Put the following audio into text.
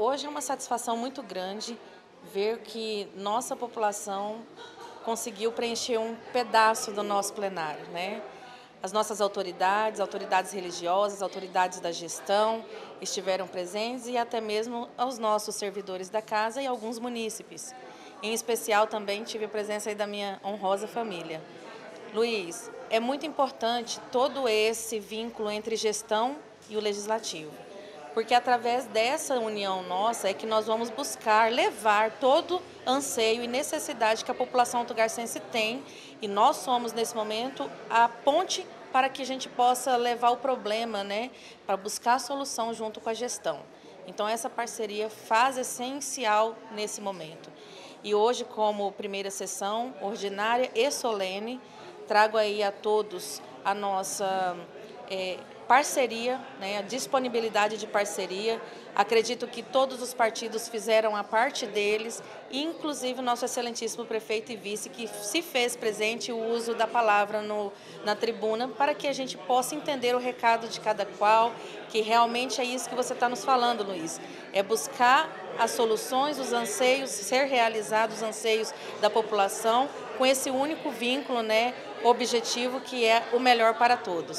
Hoje é uma satisfação muito grande ver que nossa população conseguiu preencher um pedaço do nosso plenário, né? As nossas autoridades, autoridades religiosas, autoridades da gestão estiveram presentes e até mesmo os nossos servidores da casa e alguns munícipes. Em especial também tive a presença da minha honrosa família. Luiz, é muito importante todo esse vínculo entre gestão e o legislativo porque através dessa união nossa é que nós vamos buscar levar todo anseio e necessidade que a população autogarcense tem e nós somos nesse momento a ponte para que a gente possa levar o problema, né, para buscar a solução junto com a gestão. Então essa parceria faz essencial nesse momento. E hoje, como primeira sessão ordinária e solene, trago aí a todos a nossa é, parceria, né, a disponibilidade de parceria. Acredito que todos os partidos fizeram a parte deles, inclusive o nosso excelentíssimo prefeito e vice, que se fez presente o uso da palavra no, na tribuna, para que a gente possa entender o recado de cada qual, que realmente é isso que você está nos falando, Luiz. É buscar as soluções, os anseios, ser realizados os anseios da população com esse único vínculo, né, objetivo que é o melhor para todos.